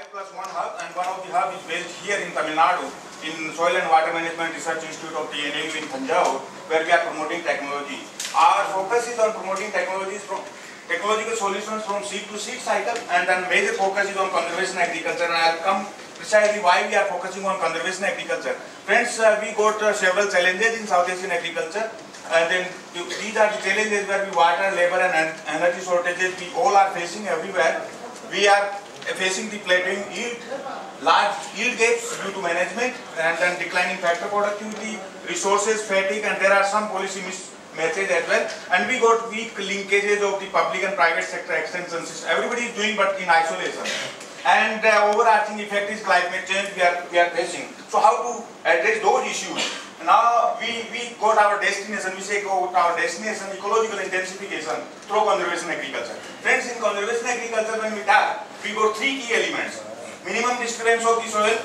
Five plus one hub and one of the hub is based here in Tamil Nadu in Soil and Water Management Research Institute of the NLU in Thanjavur where we are promoting technology. Our focus is on promoting technologies from technological solutions from seed to seed cycle and then major focus is on conservation agriculture and I'll come precisely why we are focusing on conservation agriculture. Friends, uh, we got uh, several challenges in South Asian agriculture and then these are the challenges where we water, labor and energy shortages we all are facing everywhere. We are facing the plateauing yield, large yield gaps due to management and then declining factor productivity, resources fatigue and there are some policy mismatches as well and we got weak linkages of the public and private sector extension system. Everybody is doing but in isolation and uh, overarching effect is climate change we are, we are facing. So how to address those issues? Now we, we got our destination, we say go to our destination ecological intensification through conservation agriculture. Friends in conservation agriculture when we talk, we got three key elements. Minimum disturbance of the soil,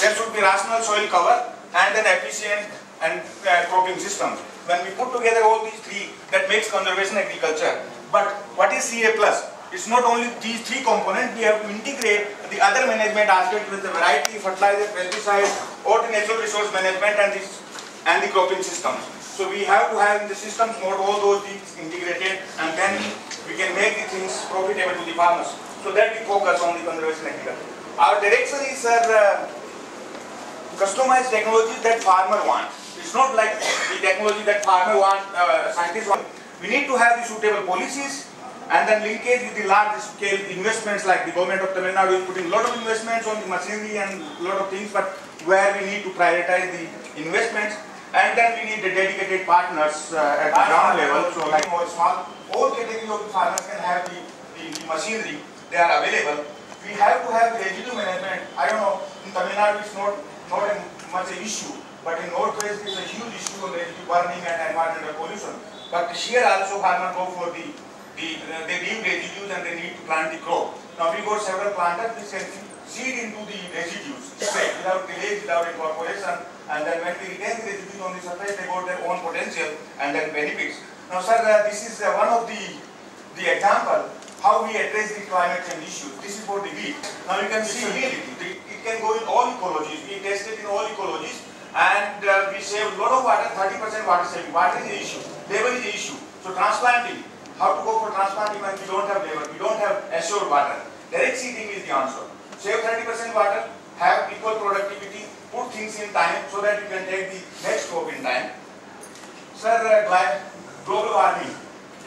there should be rational soil cover and then efficient and uh, cropping systems. When we put together all these three, that makes conservation agriculture. But what is CA plus? It's not only these three components, we have to integrate the other management aspect with the variety, fertilizer, pesticides, the natural resource management and, this, and the cropping systems. So we have to have in the systems mode all those things integrated and then we can make the things profitable to the farmers. So that we focus on the conservation agriculture. Our direction is uh, customized technology that farmer want. It's not like the technology that farmer want, uh, scientists want. We need to have the suitable policies and then linkage with the large scale investments like the government of Tamil Nadu is putting a lot of investments on the machinery and a lot of things but where we need to prioritize the investments. And then we need the dedicated partners uh, at the ground level. so like more small all category of farmers can have the, the, the machinery. They are available. We have to have residue management. I don't know in Tamil Nadu it's not not a, much an issue but in northwest it's a huge issue on residue burning and environmental pollution. But here also farmers go for the the, uh, they leave residues and they need to plant the crop. Now we got several planters which can seed into the residues straight without delay, without incorporation and then when we retain the residues on the surface they got their own potential and then benefits. Now sir, uh, this is uh, one of the, the example how we address the climate change issues. This is for the wheat. Now you can see really it can go in all ecologies. We tested in all ecologies and uh, we save a lot of water, 30% water saving. Water is the issue, labor is the issue. So transplanting, how to go for transplanting when we don't have labor, we don't have assured water. Direct seeding is the answer. Save 30% water, have equal productivity, put things in time so that you can take the next crop in time. Sir, uh, global warming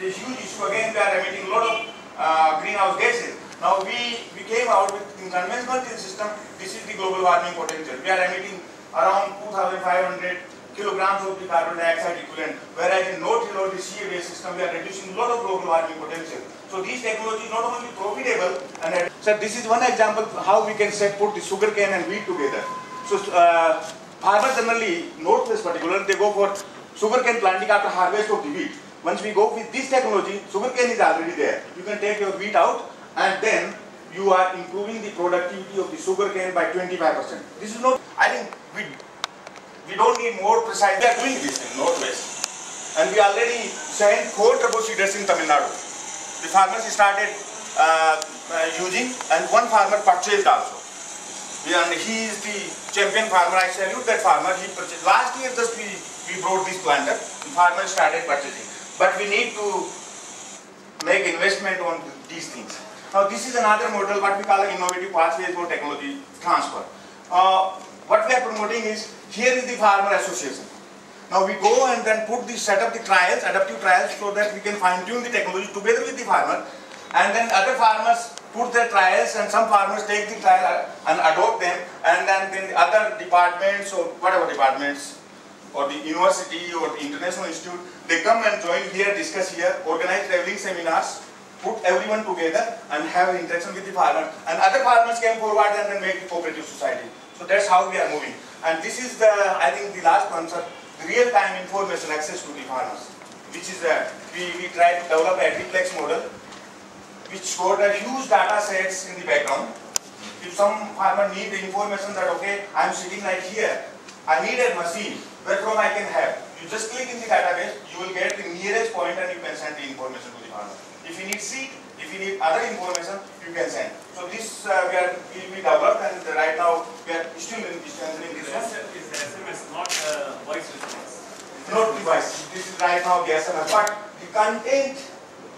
is a huge issue. Again, we are emitting a lot of uh, greenhouse gases. Now, we, we came out with in conventional system, this is the global warming potential. We are emitting around 2,500 kilograms of the carbon dioxide equivalent, whereas in no-till the CA-based system, we are reducing a lot of global warming potential. So these technologies not only profitable, and so this is one example how we can set put the sugar cane and wheat together. So uh, farmers generally, northwest particular, they go for sugar cane planting after harvest of the wheat. Once we go with this technology, sugar cane is already there. You can take your wheat out and then you are improving the productivity of the sugar cane by 25%. This is not, I think we we don't need more precise. We are doing this in Northwest. And we already sent four seeders in Tamil Nadu. The farmers started uh, uh, using and one farmer purchased also. And he is the champion farmer. I salute that farmer. He purchased. Last year just we, we brought this planter. The farmer started purchasing. But we need to make investment on these things. Now this is another model what we call innovative pathways for technology transfer. Uh, what we are promoting is here is the farmer association. Now we go and then put the set up the trials, adaptive trials so that we can fine tune the technology together with the farmer and then other farmers put their trials and some farmers take the trial uh, and adopt them and then, then the other departments or whatever departments or the university or the international institute, they come and join here, discuss here, organize traveling seminars, put everyone together and have interaction with the farmer and other farmers came forward and then make the cooperative society. So that's how we are moving. And this is the, I think the last sir, real-time information access to the farmers, which is, a, we, we try to develop a triplex model, which got a huge data sets in the background. If some farmer need the information that, okay, I'm sitting right here, I need a machine, where from I can have. You just click in the database, you will get the nearest point and you can send the information to the farmer. If you need seed, If you need other information, you can send. So this uh, we are will be developed and right now we are still in strengthening this one. Is the SMS not uh, voice response? Not device. This is right now the SMS, but the content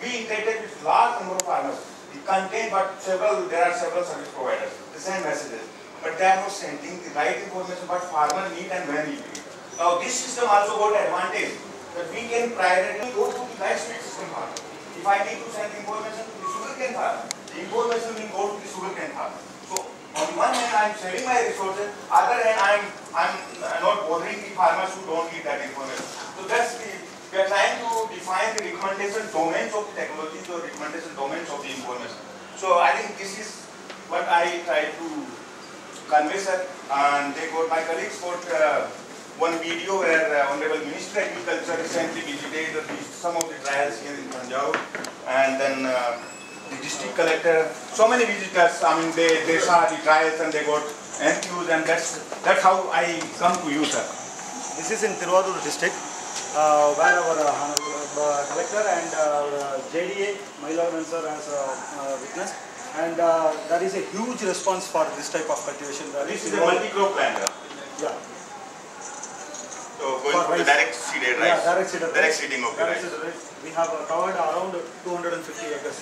we integrated with large number of farmers. The content, but several there are several service providers. The same messages, but they are not sending the right information. But farmer need and when he need. Now this system also got advantage that we can prioritize go to the right speed system farmer. If I need to send information to the sugarcane farm, the information will go to the sugarcane farm. So on one hand, I am saving my resources. Other hand, I am I am not bothering the farmers who don't need that information. So that's the we are trying to define the recommendation domains of the technologies or recommendation domains of the information. So I think this is what I try to convey, sir. And they got my colleagues got uh, one video where uh, Honorable Minister of Agriculture recently visited some of the trials here in Punjab, and then uh, the district collector. So many visitors. I mean, they, they saw the trials and they got enthused, and that's that's how I come to you, sir. This is in Tiruvallur district, uh, where our uh, uh, collector and uh, uh, JDA, Mailavan sir has uh, witnessed. And uh, there is a huge response for this type of cultivation. This is a multi-crop sir. Yeah, So going For for the direct seeded rice. yeah, direct seeded Direct rice. seeding of the Direct rice. rice. We have uh, covered around 250 acres.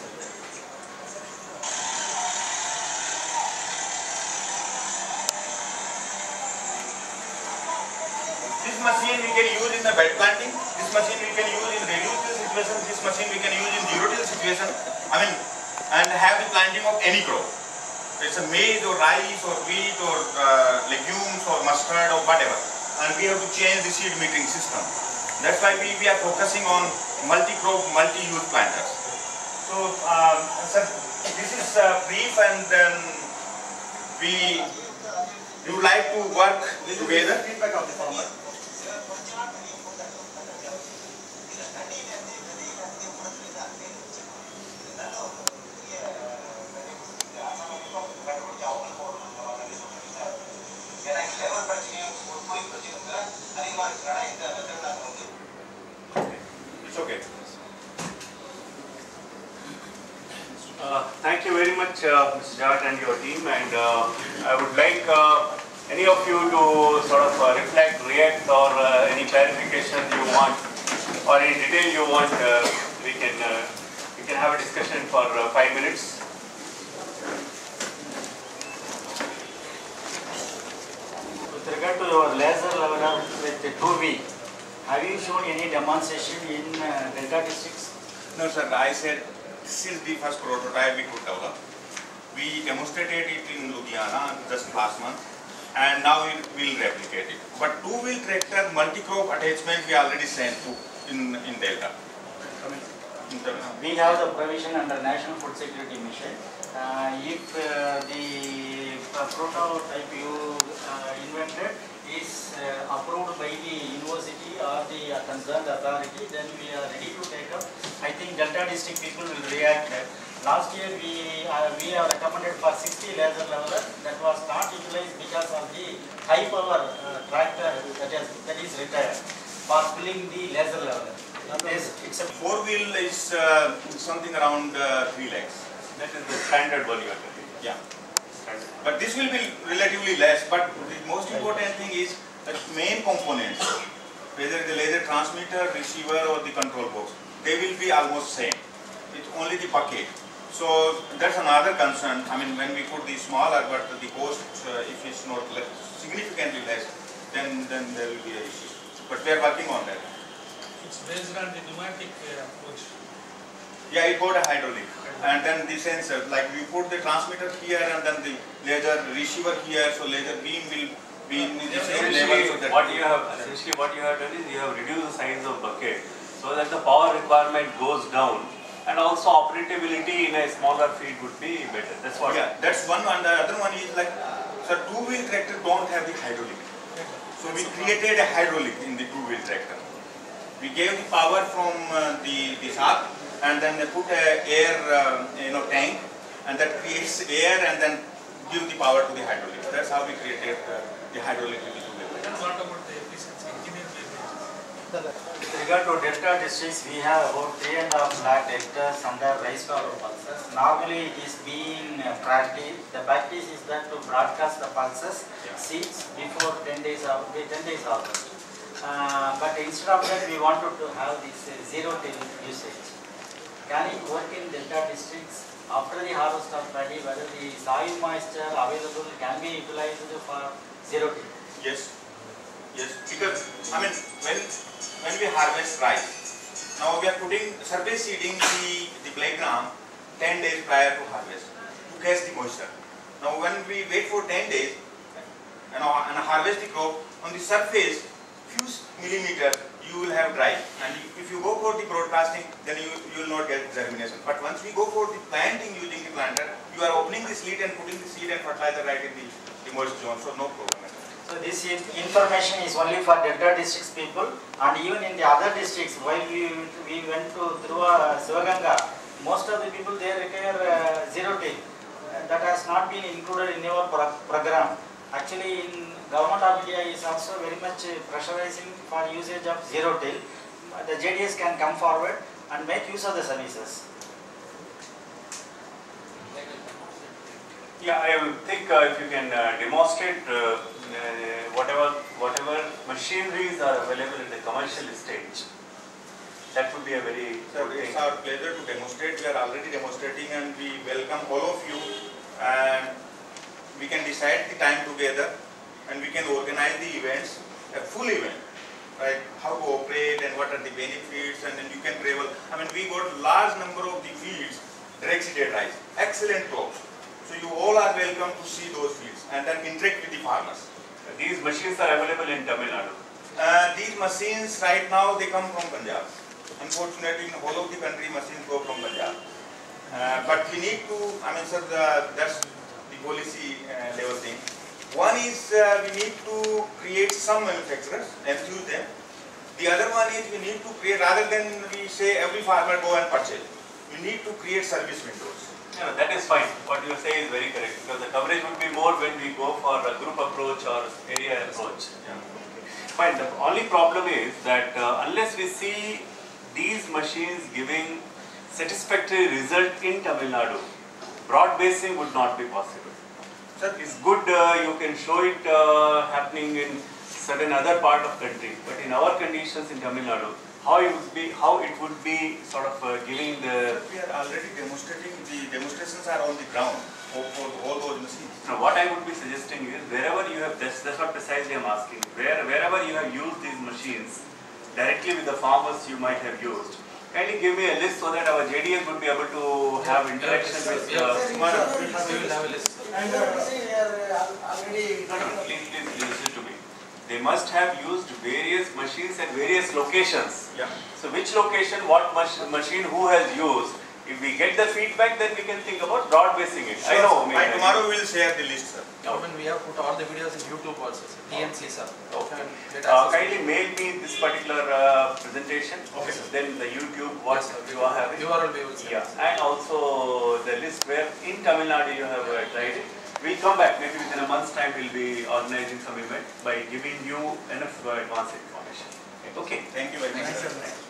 This machine we can use in the bed planting. This machine we can use in reduced till situation. This machine we can use in zero till situation. I mean, and have the planting of any crop. It's a maize or rice or wheat or uh, legumes or mustard or whatever. And we have to change the seed metering system. That's why we, we are focusing on multi-crop, multi-use planters. So, um, sir, this is uh, brief and then we we would like to work together. Feedback of the farmer. It's okay. Uh, Thank you very much, uh, Mr. Jat and your team, and uh, I would like uh, any of you to sort of uh, reflect, react, or uh, any clarification you want, or any detail you want, uh, we can, uh, we can have a discussion for uh, five minutes. With regard to your laser leveler with the 2V, have you shown any demonstration in uh, Delta districts? No, sir, I said this is the first prototype we could develop. We demonstrated it in Ludhiana just last month and now we will replicate it. But two-wheel tractor multi-crop attachment we already sent to in, in Delta. We have the provision under National Food Security Mission. Uh, If uh, the uh, prototype you uh, invented is uh, approved by the university or the concerned authority, then we are ready to take up. I think Delta district people will react. Last year, we, uh, we have recommended for 60 laser levelers that was not utilized because of the high power uh, tractor that is, that is retired for filling the laser leveler. This, it's a Four-wheel is uh, something around uh, 3 lakhs. That is the standard one you are. Yeah. Standard. But this will be relatively less, but the most important thing is the main components, whether the laser transmitter, receiver or the control box, they will be almost same. It's only the bucket. So that's another concern. I mean, when we put the smaller, but the cost, uh, if it's not less, significantly less, then, then there will be a issue. But we are working on that. It's based on the pneumatic uh, approach. Yeah, it got a hydraulic. And then the sensor, like we put the transmitter here and then the laser receiver here, so laser beam will be in the same level. So Essentially, that what you have, essentially what you have done is you have reduced the size of bucket so that the power requirement goes down and also operability in a smaller field would be better. That's what. Yeah, that's one, and the other one is like, so two-wheel tractor don't have the hydraulic. So we created a hydraulic in the two-wheel tractor. We gave the power from uh, the, the shaft and then they put a air, uh, you know, tank and that creates air and then give the power to the hydraulic. That's how we created uh, the hydraulic with the two-wheel. Then what about the efficiency, engineer may be? With regard to delta districts, we have about three and a half lakh hectares under rice fallow pulses. Normally it is being uh, practiced, the practice is that to broadcast the pulses seeds before ten days of, ten days harvest. Uh, but instead of that, we wanted to have this uh, zero till usage. Can it work in delta districts after the harvest of paddy, whether the soil moisture available can be utilized for zero till? Yes, yes, because, I mean, when, when we harvest rice, now we are putting, surface seeding the, the black gram ten days prior to harvest to catch the moisture. Now when we wait for ten days, you know, and harvest the crop, on the surface, few millimeter, you will have dry. And if you go for the broadcasting, then you, you will not get germination. But once we go for the planting using the planter, you are opening the slit and putting the seed and fertilizer right in the, the zone, so no problem. So this information is only for delta districts people and even in the other districts, while we, we went to uh, Sivaganga, most of the people they require uh, zero till. Uh, That has not been included in our pro- program. Actually, in government of India is also very much uh, pressurizing for usage of zero. Uh, The JDS can come forward and make use of the services. Yeah, I think uh, if you can uh, demonstrate uh, Uh, whatever whatever machineries are available in the commercial stage, that would be a very Sir, good it's thing. our pleasure to demonstrate. We are already demonstrating and we welcome all of you. And we can decide the time together and we can organize the events, a full event, right? How to operate and what are the benefits and then you can travel. I mean, we got large number of the fields, direct seeded rice, excellent crops. So you all are welcome to see those fields and then interact with the farmers. These machines are available in Tamil Nadu. Uh, these machines right now they come from Punjab. Unfortunately, in whole of the country machines go from Punjab. Uh, but we need to, I mean, sir, the, that's the policy uh, level thing. One is uh, we need to create some manufacturers, enthuse them. The other one is we need to create, rather than we say every farmer go and purchase, we need to create service windows. Yeah, that is fine. What you say is very correct because the coverage would be more when we go for a group approach or area approach. Fine. The only problem is that uh, unless we see these machines giving satisfactory result in Tamil Nadu, broad basing would not be possible. Sir, It's good uh, you can show it uh, happening in certain other part of country, but in our conditions in Tamil Nadu, how it would be, how it would be sort of uh, giving the we are already demonstrating, the demonstrations are on the ground for, for all those machines. Now, what I would be suggesting is wherever you have, that's, that's what precisely I'm asking, where, wherever you have used these machines, directly with the farmers you might have used, kindly give me a list so that our JDS would be able to have interaction with, uh, Kumar, We will have a list. And uh, already no, no, please, please listen to me. They must have used various machines at various locations. Yeah. So which location, what mach- machine, who has used, if we get the feedback, then we can think about broad basing it. I know. I By tomorrow we will share the list, sir. Government, we have put all the videos in YouTube also, sir. TNC, sir. Okay. And get Uh, kindly mail me this particular uh, presentation. Okay, sir. Then the YouTube, what you are having. URL we will send. Yeah, and also the list where in Tamil Nadu you have uh, tried it. We'll come back, maybe within a month's time we'll be organizing some event by giving you enough uh, advance information. Okay? Thank you very much, sir.